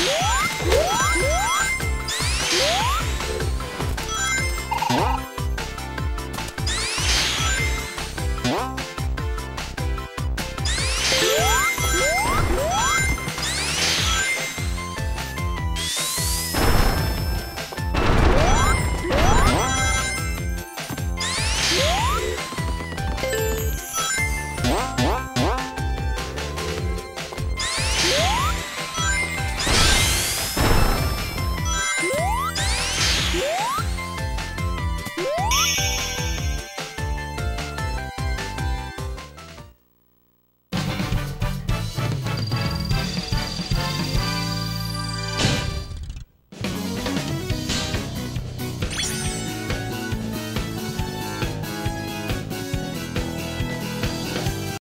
Woo!